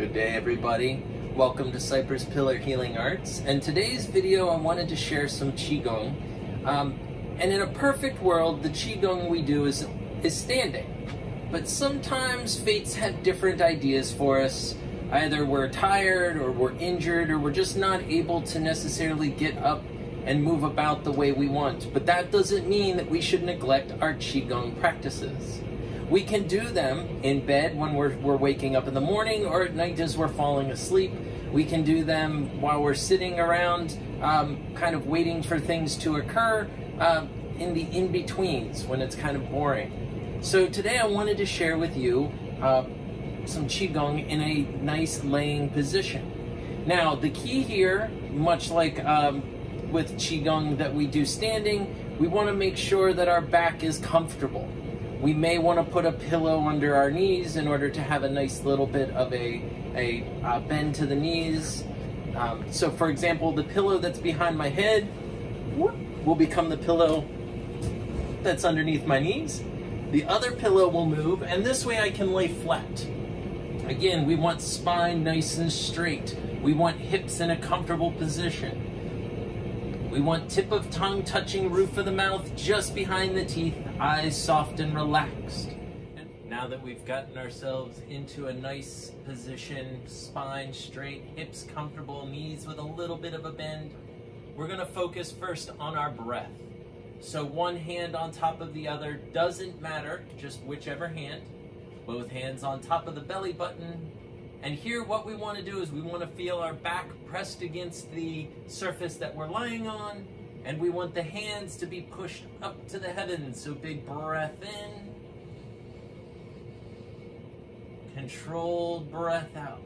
Good day everybody. Welcome to Cypress Pillar Healing Arts. And today's video I wanted to share some Qigong. Um, and in a perfect world, the Qigong we do is, is standing. But sometimes fates have different ideas for us. Either we're tired or we're injured or we're just not able to necessarily get up and move about the way we want. But that doesn't mean that we should neglect our Qigong practices. We can do them in bed when we're, we're waking up in the morning or at night as we're falling asleep. We can do them while we're sitting around, um, kind of waiting for things to occur uh, in the in-betweens when it's kind of boring. So today I wanted to share with you uh, some Qigong in a nice laying position. Now, the key here, much like um, with Qigong that we do standing, we want to make sure that our back is comfortable. We may want to put a pillow under our knees in order to have a nice little bit of a, a uh, bend to the knees. Um, so for example, the pillow that's behind my head will become the pillow that's underneath my knees. The other pillow will move, and this way I can lay flat. Again, we want spine nice and straight. We want hips in a comfortable position. We want tip of tongue touching roof of the mouth just behind the teeth, eyes soft and relaxed. And now that we've gotten ourselves into a nice position, spine straight, hips comfortable, knees with a little bit of a bend, we're gonna focus first on our breath. So one hand on top of the other, doesn't matter, just whichever hand. Both hands on top of the belly button, and here what we want to do is we want to feel our back pressed against the surface that we're lying on. And we want the hands to be pushed up to the heavens. So big breath in. Controlled breath out.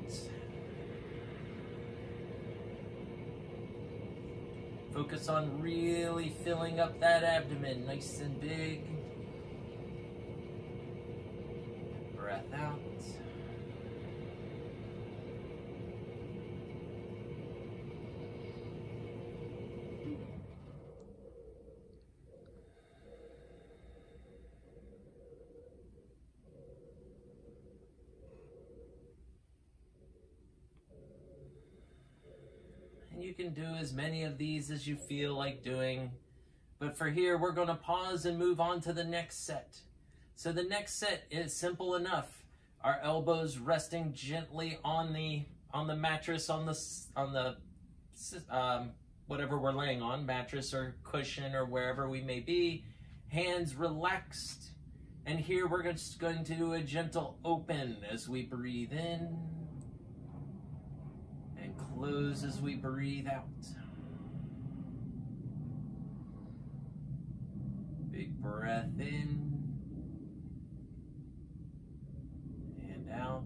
Focus on really filling up that abdomen nice and big. Breath out. You can do as many of these as you feel like doing. But for here, we're going to pause and move on to the next set. So the next set is simple enough. Our elbows resting gently on the on the mattress, on the on the um, whatever we're laying on, mattress or cushion or wherever we may be. Hands relaxed. And here we're just going to do a gentle open as we breathe in close as we breathe out. Big breath in and out.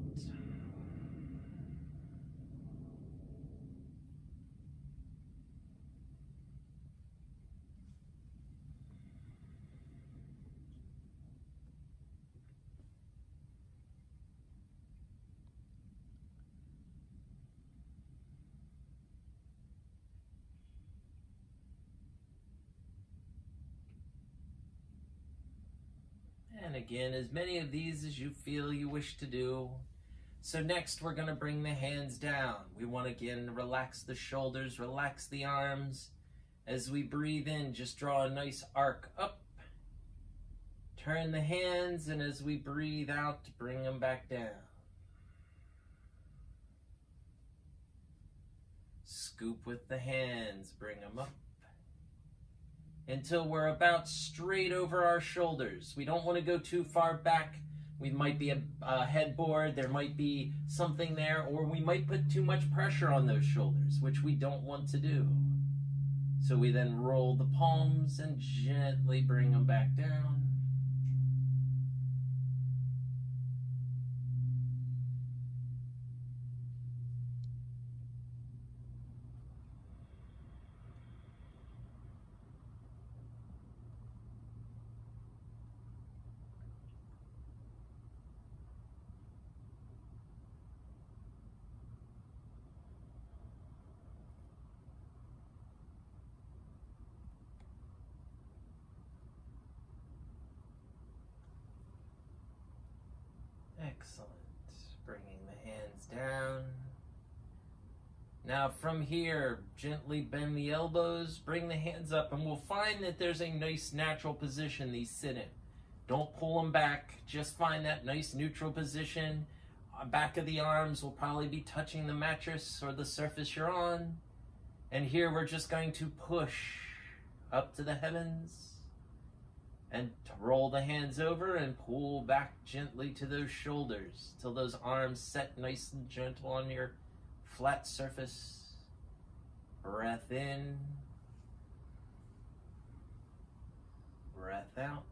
And again, as many of these as you feel you wish to do. So next we're going to bring the hands down. We want to again relax the shoulders, relax the arms. As we breathe in, just draw a nice arc up. Turn the hands, and as we breathe out, bring them back down. Scoop with the hands, bring them up until we're about straight over our shoulders. We don't want to go too far back. We might be a, a, headboard, there might be something there, or we might put too much pressure on those shoulders, which we don't want to do. So we then roll the palms and gently bring them back down. Excellent. Bringing the hands down. Now from here, gently bend the elbows, bring the hands up, and we'll find that there's a nice natural position these sit in. Don't pull them back, just find that nice neutral position. Uh, back of the arms will probably be touching the mattress or the surface you're on. And here we're just going to push up to the heavens and roll the hands over and pull back gently to those shoulders till those arms set nice and gentle on your flat surface. Breath in, breath out.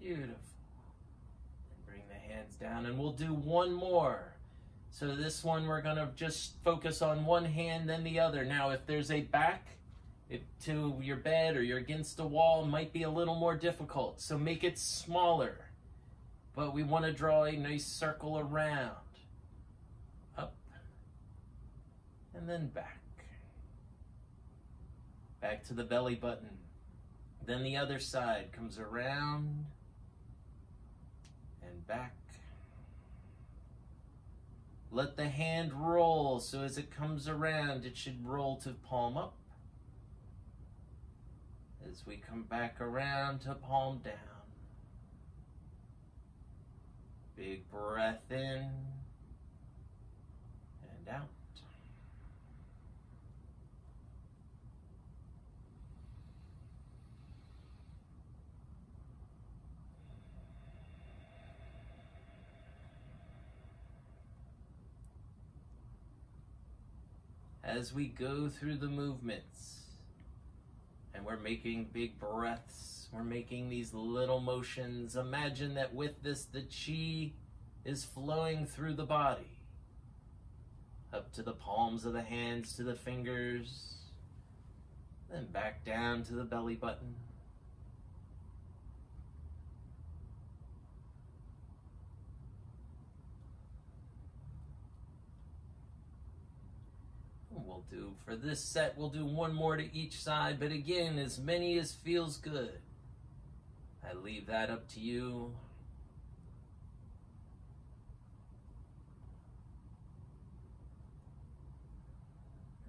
Beautiful. And bring the hands down and we'll do one more. So this one we're gonna just focus on one hand then the other. Now if there's a back if to your bed or you're against a wall might be a little more difficult. So make it smaller. But we wanna draw a nice circle around. Up and then back. Back to the belly button. Then the other side comes around and back. Let the hand roll so as it comes around, it should roll to palm up. As we come back around to palm down. Big breath in and out. As we go through the movements and we're making big breaths, we're making these little motions. Imagine that with this, the chi is flowing through the body up to the palms of the hands, to the fingers, then back down to the belly button. We'll do, for this set, we'll do one more to each side, but again, as many as feels good. I leave that up to you.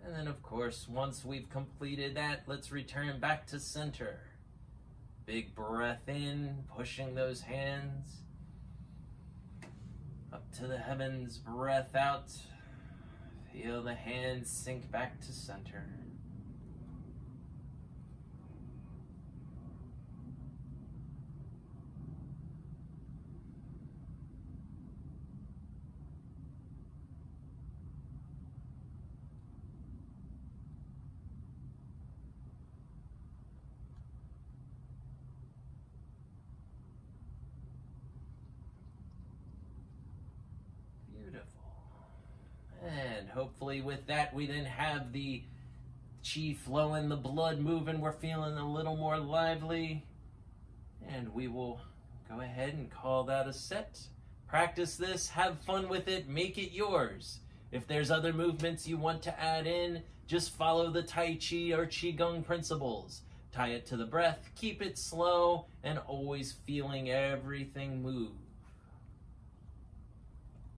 And then, of course, once we've completed that, let's return back to center. Big breath in, pushing those hands up to the heavens, breath out. Feel the hands sink back to center. And hopefully with that, we then have the chi flowing, the blood moving. We're feeling a little more lively. And we will go ahead and call that a set. Practice this, have fun with it, make it yours. If there's other movements you want to add in, just follow the Tai Chi or Qigong principles. Tie it to the breath, keep it slow, and always feeling everything move.